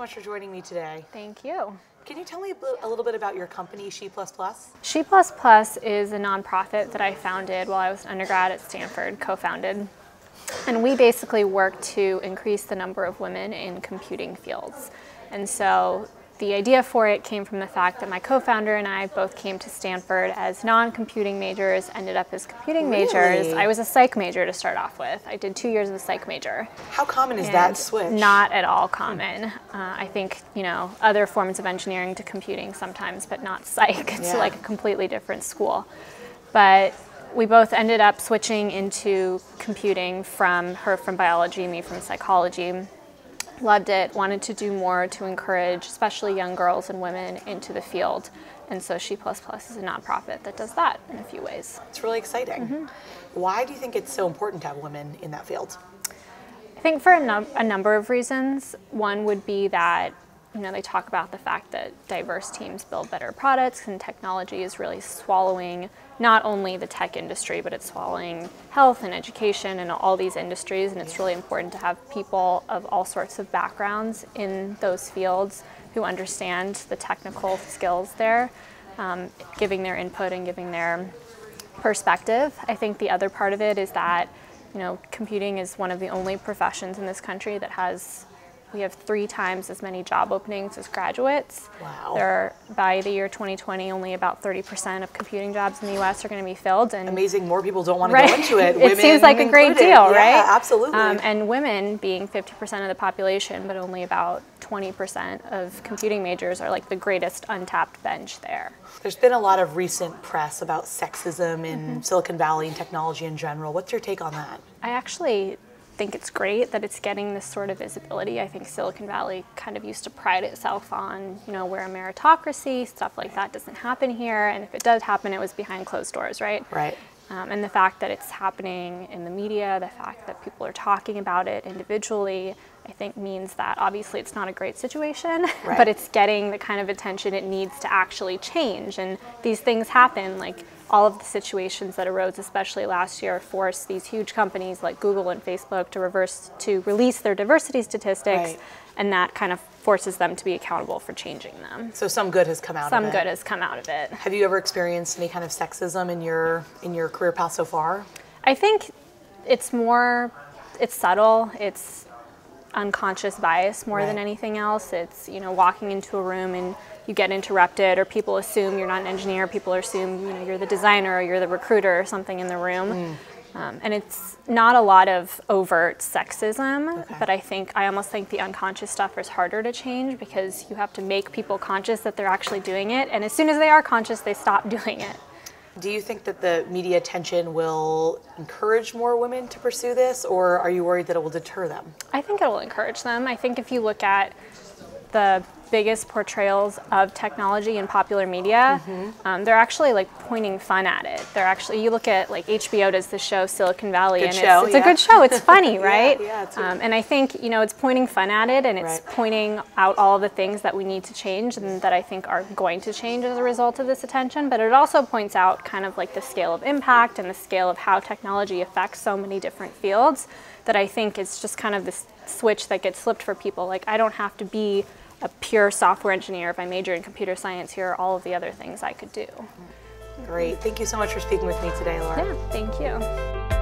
much for joining me today. Thank you. Can you tell me a little bit about your company, She Plus Plus? She Plus Plus is a nonprofit that I founded while I was an undergrad at Stanford, co-founded. And we basically work to increase the number of women in computing fields. And so the idea for it came from the fact that my co-founder and I both came to Stanford as non-computing majors, ended up as computing really? majors. I was a psych major to start off with. I did two years of a psych major. How common is that switch? Not at all common. Uh, I think, you know, other forms of engineering to computing sometimes, but not psych. It's yeah. like a completely different school. But we both ended up switching into computing from her from biology, me from psychology loved it, wanted to do more to encourage especially young girls and women into the field. And so She Plus Plus is a nonprofit that does that in a few ways. It's really exciting. Mm-hmm. Why do you think it's so important to have women in that field? I think for a, num- a number of reasons. One would be that you know, they talk about the fact that diverse teams build better products and technology is really swallowing not only the tech industry, but it's swallowing health and education and all these industries. And it's really important to have people of all sorts of backgrounds in those fields who understand the technical skills there, um, giving their input and giving their perspective. I think the other part of it is that you know, computing is one of the only professions in this country that has we have three times as many job openings as graduates. Wow. There are, by the year 2020, only about 30% of computing jobs in the U.S. are going to be filled. And amazing, more people don't want to right? go into it. it seems like a great deal, yeah, right? Absolutely. Um, and women being 50% of the population, but only about 20% of computing majors are like the greatest untapped bench there. There's been a lot of recent press about sexism in mm-hmm. Silicon Valley and technology in general. What's your take on that? I actually think it's great that it's getting this sort of visibility. I think Silicon Valley kind of used to pride itself on, you know, we're a meritocracy, stuff like that doesn't happen here. And if it does happen, it was behind closed doors, right? Right. Um, and the fact that it's happening in the media, the fact that people are talking about it individually, I think means that obviously it's not a great situation, right. but it's getting the kind of attention it needs to actually change. And these things happen. Like all of the situations that arose, especially last year, forced these huge companies like Google and Facebook to reverse to release their diversity statistics, right. and that kind of forces them to be accountable for changing them. So some good has come out some of it. Some good has come out of it. Have you ever experienced any kind of sexism in your in your career path so far? I think it's more it's subtle. It's unconscious bias more right. than anything else. It's, you know, walking into a room and you get interrupted or people assume you're not an engineer, people assume you know, you're the designer or you're the recruiter or something in the room. Mm. Um, and it's not a lot of overt sexism, okay. but I think I almost think the unconscious stuff is harder to change because you have to make people conscious that they're actually doing it, and as soon as they are conscious, they stop doing it. Do you think that the media attention will encourage more women to pursue this, or are you worried that it will deter them? I think it will encourage them. I think if you look at the biggest portrayals of technology in popular media, mm-hmm. um, they're actually like pointing fun at it. They're actually you look at like HBO does the show Silicon Valley, good and show, it's, it's yeah. a good show. It's funny, right? yeah, yeah um, and I think you know it's pointing fun at it, and it's right. pointing out all the things that we need to change and that I think are going to change as a result of this attention. But it also points out kind of like the scale of impact and the scale of how technology affects so many different fields. That I think is just kind of this switch that gets flipped for people. Like I don't have to be a pure software engineer, if I major in computer science, here are all of the other things I could do. Great. Thank you so much for speaking with me today, Ellora. Yeah, thank you.